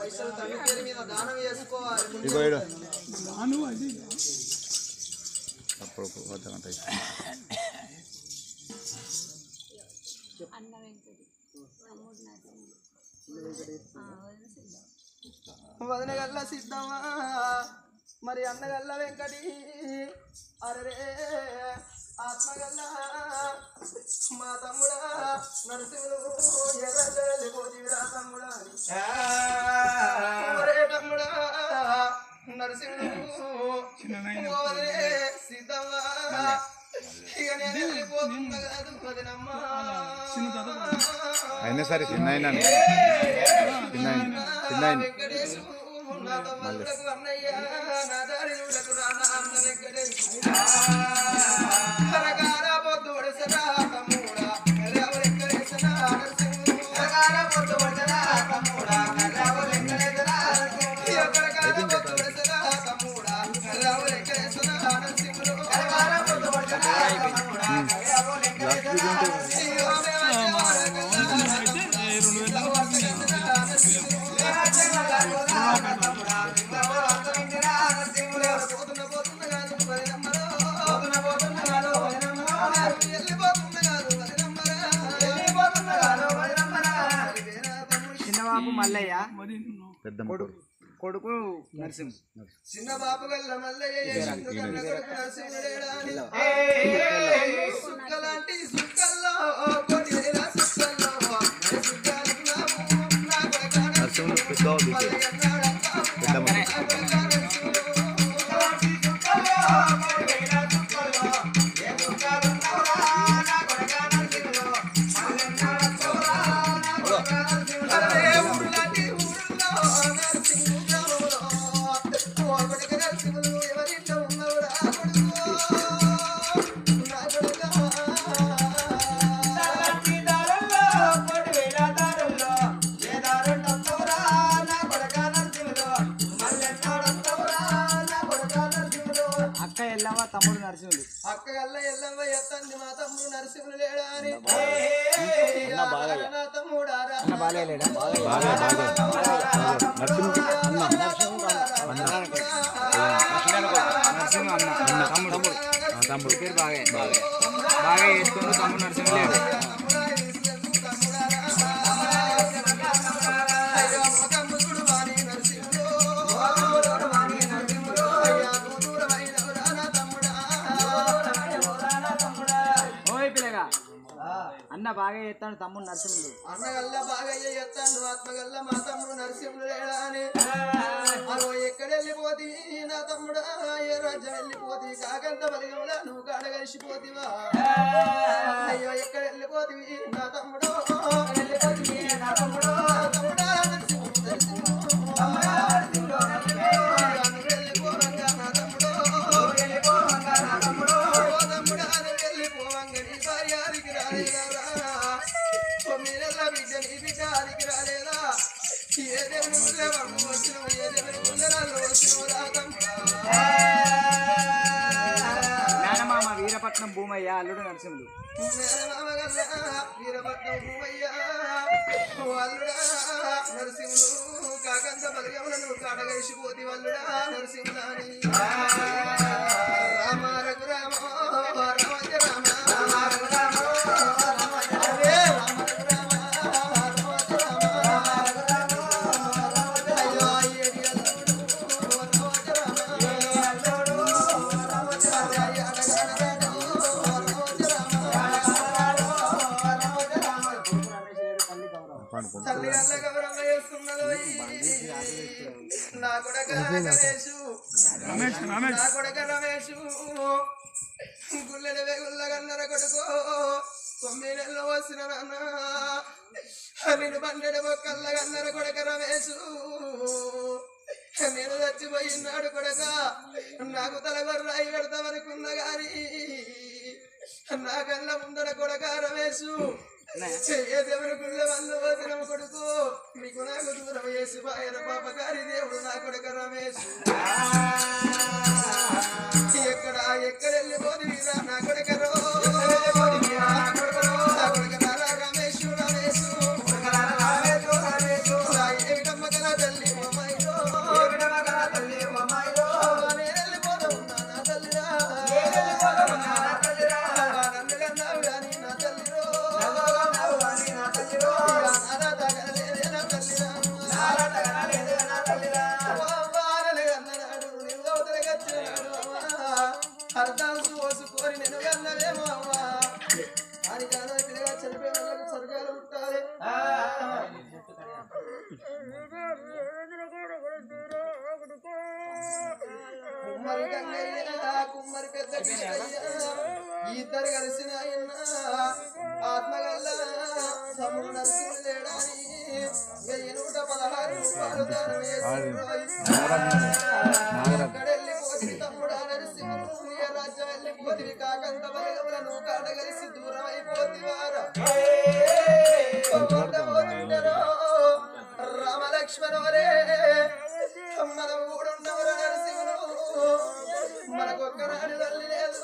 పైసలు పేరు మీద దానం చేసుకోవాలి అప్పుడు అన్న వెంకటి తమ్ముడు వదిన వదనగల్ల సిద్ధమా మరి అన్నగల్ల వెంకటి అరే ఆత్మగల్ల మా తమ్ముడా నరసింహుడు ఎర్రజల్లిపోతీవిరా తమ్ముడా. ఒరే తమ్ముడా నరసింహుడు ఇక నేను వెళ్ళిపోతున్నా కాదు వదినమ్మా. అయినా సరే చిన్న అయినా చిన్న చిన్న అయినా వెంకటేశు నా తమ్ముళ్ళకు అన్నయ్య నా దారిలకు రానా అన్న పెద్ద ముగ్గురు కొడుకు. నరసింహ. చిన్న బాబు గల్ల మల్లయ్య కొడుకు నరసింహుడేడాని. సుక్కలాంటి సుక్కల్లో కోటి వేల సుక్కల్లో. ఏ సుక్కలున్నావు నా కొడుకా నరసింహుడు పెద్ద అక్క ఎల్లమ్మ తమ్ముడు నరసింహుడు. అక్క గల్ల ఎల్లమ్మ ఎత్తంది మా తమ్ముడు నరసింహుడు లేడా అని. నా తమ్ముడారా బాలయ్య లేడా? బాగా బాగా నరసింహుడు అన్న నరసింహ అన్న. అన్న తమ్ముడు. తమ్ముడు. బాగా బాగా బాగా వేసుకుంటూ తమ్ముడు నరసింహ అన్న బాగా చేస్తాడు తమ్ముడు నరసింహుడు. బాగా అయ్యే ఎత్తాడు ఆత్మగల్ల మా తమ్ముడు నరసింహుడు లేడా అని. ఎక్కడ వెళ్ళిపోతి నా తమ్ముడా? ఏ రాజ్యం వెళ్ళిపోతి? కాకంత బలిగములా నువ్వు కాడ కలిసిపోతివా? అయ్యో ఎక్కడ వెళ్ళిపోతివి నా తమ్ముడు? వీరపట్నం భూమయ్య అల్లుడు నరసింహుడు వీరభద్రం భూమయ్య వాళ్ళుడా నరసింహుడు కాకంత బలిగములను కాడగలిసిపోతి వాళ్ళుడా నరసింహుడాని గౌరవ చేస్తున్నది నా కొడక రమేష్ నా కొడక రమేషు గుల్లెల వేగుల్ల గన్నర కొడుకు. తొమ్మిది నెలలు వచ్చిన నాన్న. నేను బండెడ మొక్కల్ల గన్నర కొడక రమేశు నేను చచ్చిపోయినాడు కొడక. నాకు తలగొర్రాయి పెడతామనుకున్న గాని నా కళ్ళ ముందర కొడక రమేశు కొడుకు. నీకు నాకు దూరం వేసి బాయన పాపకారి దేవుడు నా కొడక రమేశ్ అర్థం పోసుకోరి నేను కన్నవేమో అమ్మా. అని కాదు పిల్లగా చనిపోయిన వాళ్ళకి స్వర్గాలు ఉంటారు కుమ్మరి గంగయ్య కుమ్మరి పెద్ద ఇద్దరు కలిసిన ఆత్మగల్ల తమ్ముడు నరసింహుడు లేడని వెయ్యి నూట పదహారు రూపాయలు దానం రాజ్యం వెళ్ళిపోతుంది కాకంత కలిసి దూరం అయిపోతివారా వారా రామ మనం కూడా ఉన్నవరు నరసింహుడు మనకు ఒక్కనాడు తల్లి లేదు